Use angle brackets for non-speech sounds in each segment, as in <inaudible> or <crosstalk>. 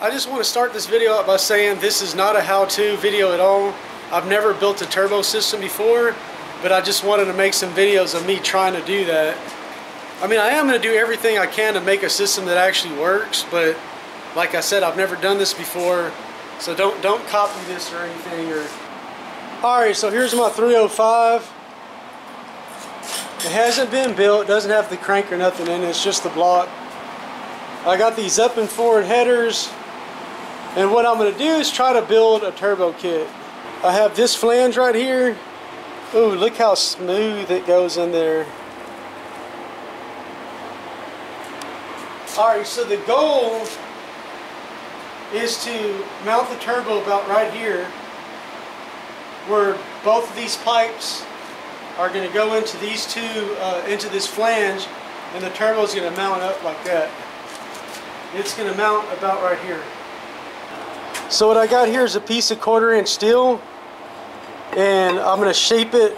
I just want to start this video out by saying this is not a how-to video at all. I've never built a turbo system before, but I just wanted to make some videos of me trying to do that. I mean, I am going to do everything I can to make a system that actually works, but like I said, I've never done this before, so don't don't copy this or anything. Or all right, so here's my 305. It hasn't been built, doesn't have the crank or nothing in it, it's just the block. I got these up and forward headers, and what I'm going to do is try to build a turbo kit. I have this flange right here. Ooh, look how smooth it goes in there. Alright, so the goal is to mount the turbo about right here where both of these pipes are going to go into these two, uh, into this flange and the turbo is going to mount up like that. It's going to mount about right here. So what I got here is a piece of quarter inch steel and I'm going to shape it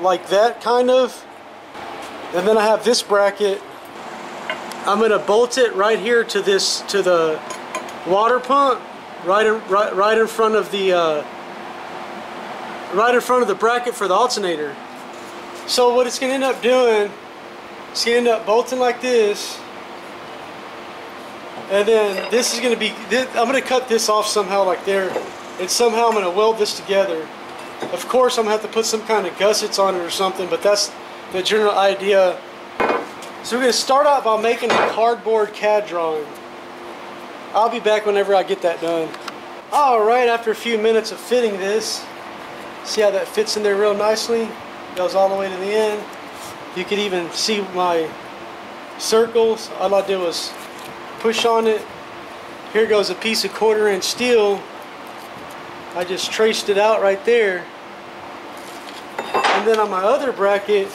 like that kind of. And then I have this bracket. I'm going to bolt it right here to this to the water pump right in, right, right in front of the uh, right in front of the bracket for the alternator. So what it's going to end up doing it's going to end up bolting like this and then this is going to be this, I'm going to cut this off somehow like there and somehow I'm going to weld this together. Of course I'm going to have to put some kind of gussets on it or something but that's the general idea. So we're going to start out by making a cardboard CAD drawing. I'll be back whenever I get that done. Alright after a few minutes of fitting this see how that fits in there real nicely goes all the way to the end. You can even see my circles. All I did was push on it. Here goes a piece of quarter inch steel. I just traced it out right there. And then on my other bracket,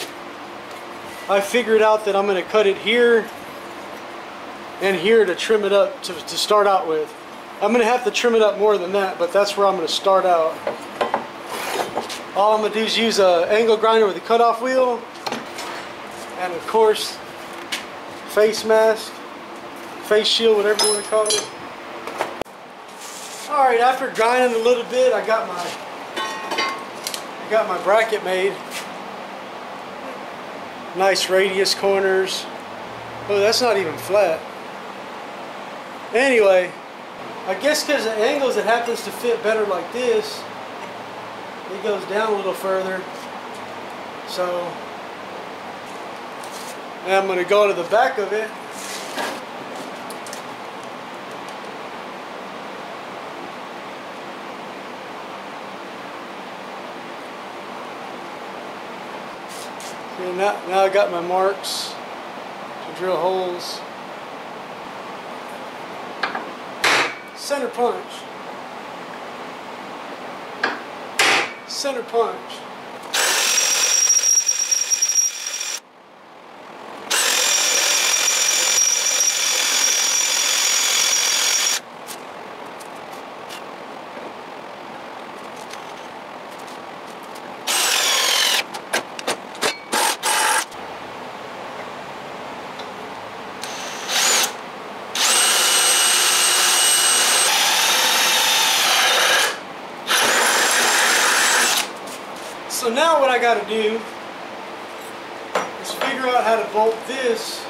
I figured out that I'm going to cut it here and here to trim it up to, to start out with. I'm going to have to trim it up more than that, but that's where I'm going to start out. All I'm going to do is use an angle grinder with a cutoff wheel and of course face mask face shield, whatever you want to call it. All right, after grinding a little bit, I got my I got my bracket made. Nice radius corners. Oh, that's not even flat. Anyway, I guess because the angles it happens to fit better like this, it goes down a little further. So, I'm going to go to the back of it Okay, now, now I got my marks to drill holes. Center punch. Center punch. So now what I got to do is figure out how to bolt this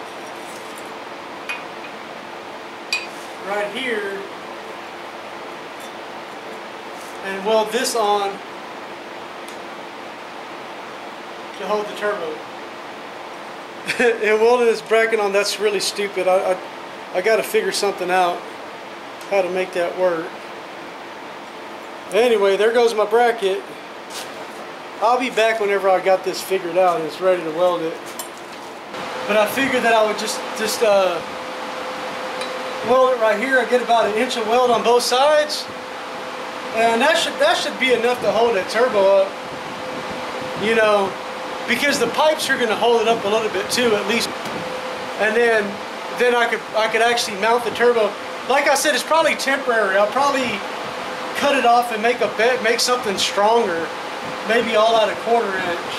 right here and weld this on to hold the turbo. <laughs> and welding this bracket on, that's really stupid. I, I, I got to figure something out how to make that work. Anyway, there goes my bracket. I'll be back whenever I got this figured out and it's ready to weld it. But I figured that I would just just uh, weld it right here. I get about an inch of weld on both sides, and that should that should be enough to hold that turbo up. You know, because the pipes are going to hold it up a little bit too, at least. And then then I could I could actually mount the turbo. Like I said, it's probably temporary. I'll probably cut it off and make a bed, make something stronger maybe all out a quarter inch.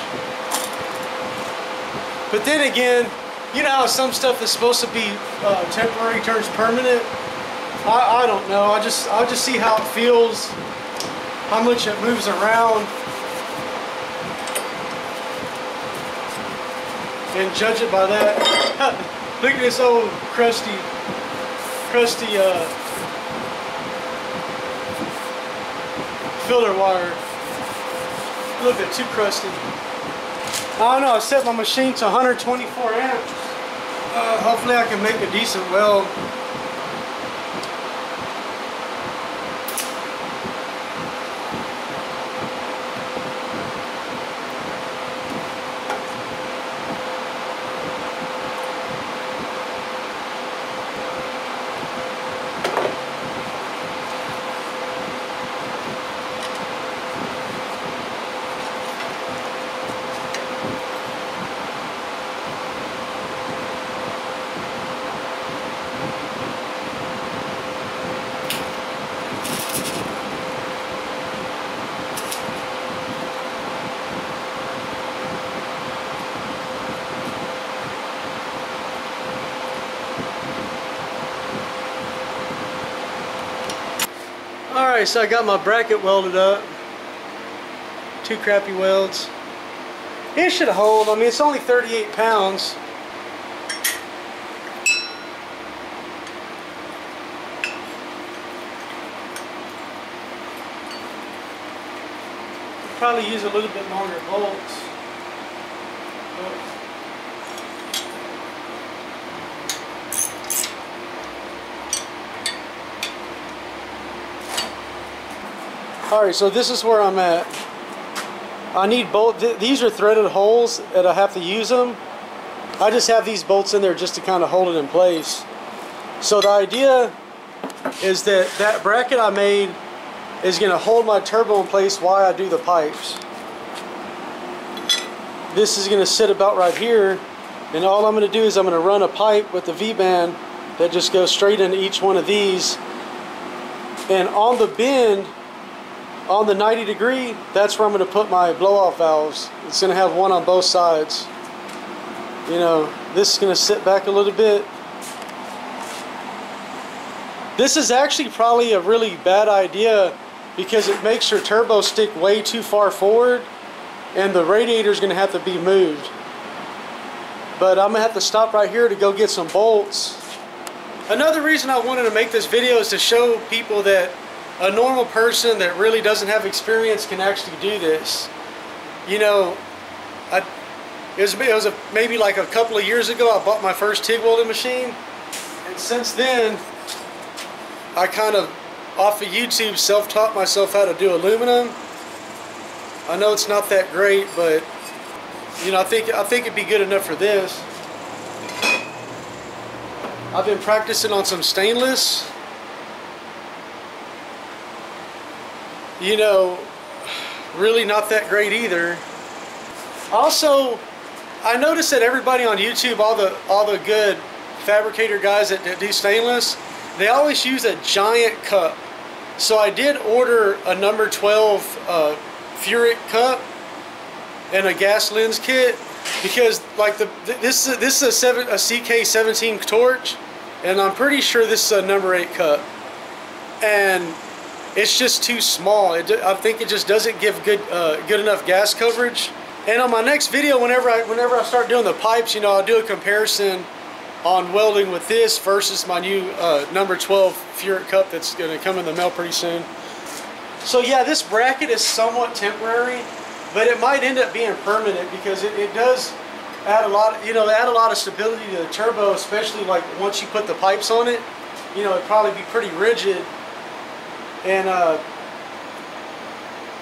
But then again, you know how some stuff that's supposed to be uh, temporary turns permanent? I, I don't know. I just I'll just see how it feels, how much it moves around, and judge it by that. <laughs> Look at this old crusty, crusty uh, filler wire. Look bit too crusty. I don't know. I set my machine to 124 amps. Uh, hopefully I can make a decent weld. Alright, so I got my bracket welded up. Two crappy welds. It should hold. I mean, it's only 38 pounds. Probably use a little bit longer bolts. But Alright, so this is where I'm at. I need bolt. Th these are threaded holes that I have to use them. I just have these bolts in there just to kind of hold it in place. So the idea is that that bracket I made is going to hold my turbo in place while I do the pipes. This is going to sit about right here and all I'm going to do is I'm going to run a pipe with the V-band that just goes straight into each one of these and on the bend on the 90 degree, that's where I'm going to put my blow-off valves. It's going to have one on both sides. You know, this is going to sit back a little bit. This is actually probably a really bad idea because it makes your turbo stick way too far forward and the radiator is going to have to be moved. But I'm going to have to stop right here to go get some bolts. Another reason I wanted to make this video is to show people that a normal person that really doesn't have experience can actually do this. You know, I, it was, it was a, maybe like a couple of years ago I bought my first TIG welding machine and since then I kind of off of YouTube self-taught myself how to do aluminum. I know it's not that great but you know I think I think it'd be good enough for this. I've been practicing on some stainless you know, really not that great either. Also, I noticed that everybody on YouTube, all the all the good fabricator guys that, that do stainless, they always use a giant cup. So I did order a number 12 uh, Furick cup and a gas lens kit because like the this is this is a seven a CK17 torch and I'm pretty sure this is a number 8 cup and it's just too small. It, I think it just doesn't give good uh, good enough gas coverage. And on my next video, whenever I whenever I start doing the pipes, you know, I'll do a comparison on welding with this versus my new uh, number 12 Furick cup that's going to come in the mail pretty soon. So yeah, this bracket is somewhat temporary, but it might end up being permanent because it, it does add a lot, you know, add a lot of stability to the turbo, especially like once you put the pipes on it. You know, it'd probably be pretty rigid and uh,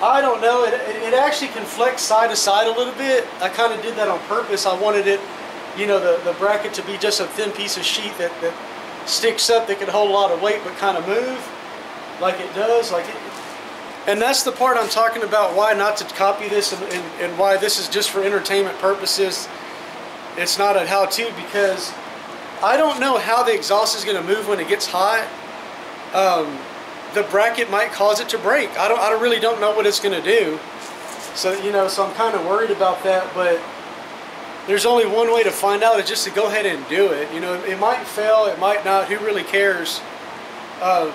I don't know, it, it, actually can flex side to side a little bit. I kind of did that on purpose. I wanted it, you know, the, the bracket to be just a thin piece of sheet that, that sticks up that can hold a lot of weight but kind of move like it does. like it, And that's the part I'm talking about why not to copy this and, and, and why this is just for entertainment purposes. It's not a how-to because I don't know how the exhaust is going to move when it gets hot. Um, the bracket might cause it to break. I don't. I really don't know what it's going to do. So you know, so I'm kind of worried about that. But there's only one way to find out is just to go ahead and do it. You know, it might fail, it might not. Who really cares? Um,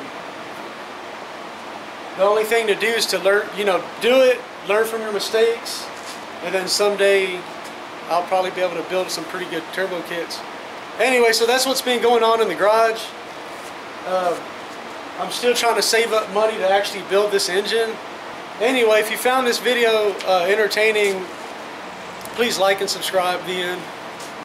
the only thing to do is to learn, you know, do it, learn from your mistakes, and then someday I'll probably be able to build some pretty good turbo kits. Anyway, so that's what's been going on in the garage. Uh, I'm still trying to save up money to actually build this engine. Anyway, if you found this video uh, entertaining, please like and subscribe. The end.